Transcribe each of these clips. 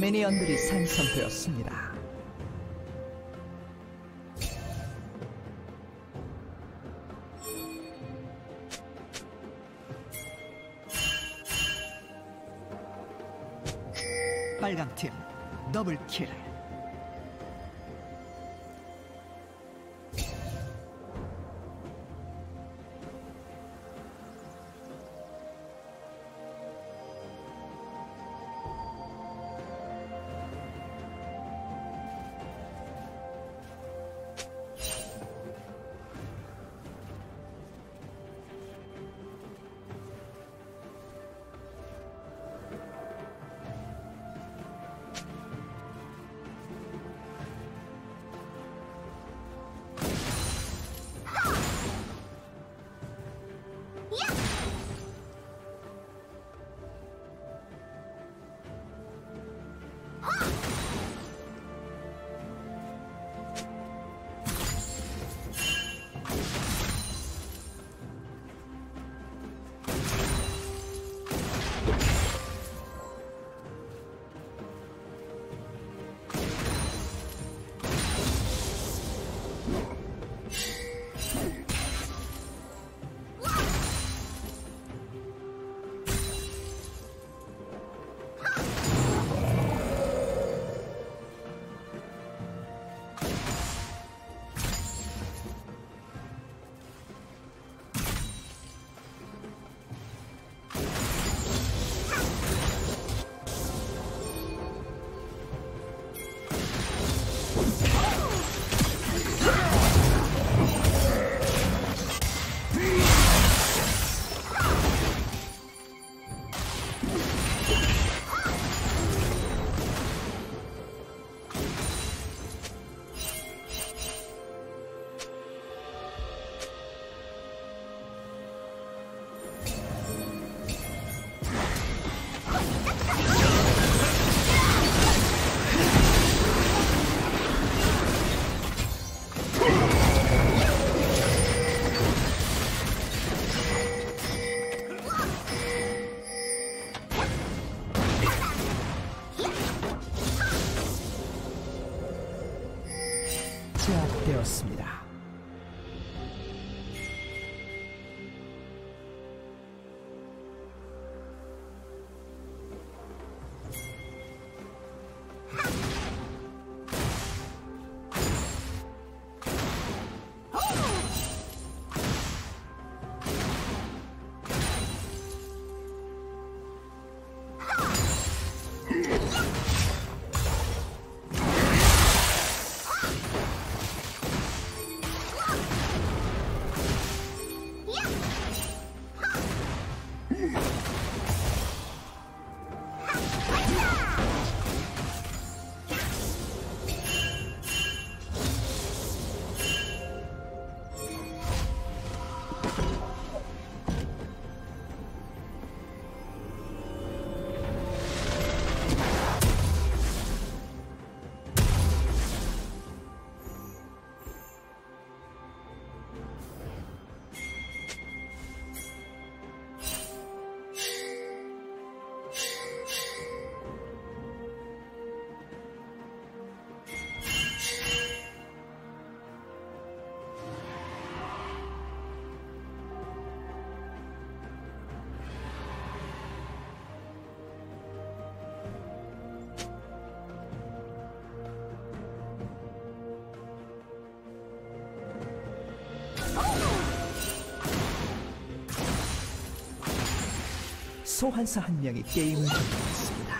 미니언들이 생성되었습니다. 빨강팀 더블킬 Yeah. 제압되었습니다. 소환사 한 명이 게임을 종료했습니다.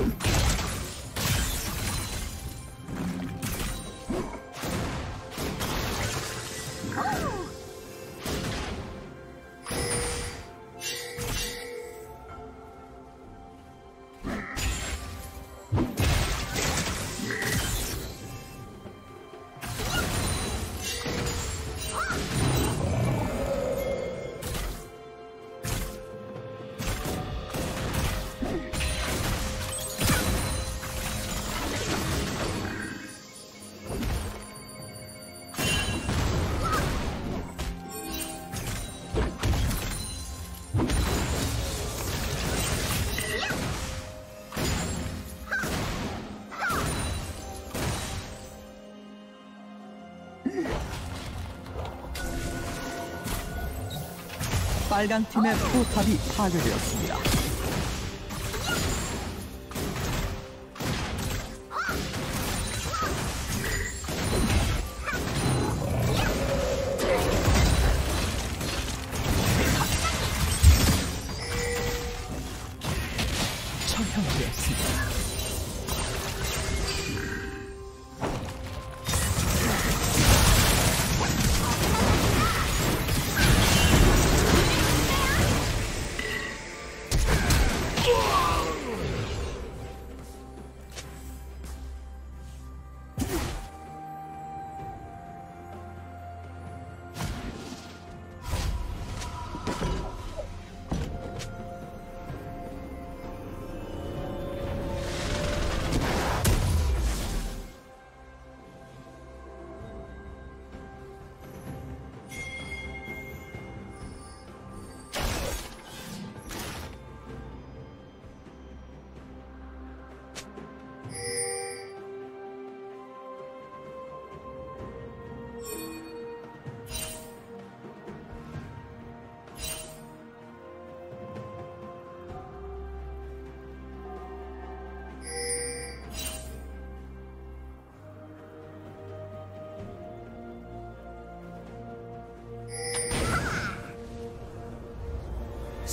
you 빨강 팀의 포탑이 파괴되었습니다.